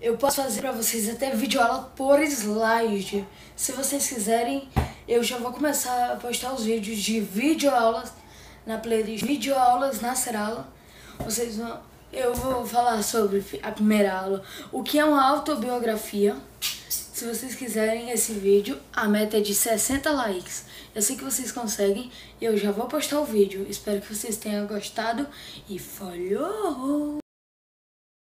Eu posso fazer para vocês até videoaula por slide. Se vocês quiserem, eu já vou começar a postar os vídeos de videoaulas na playlist Videoaulas na Serala. Vocês vão... Eu vou falar sobre a primeira aula, o que é uma autobiografia. Se vocês quiserem esse vídeo, a meta é de 60 likes. Eu sei que vocês conseguem e eu já vou postar o vídeo. Espero que vocês tenham gostado e falhou!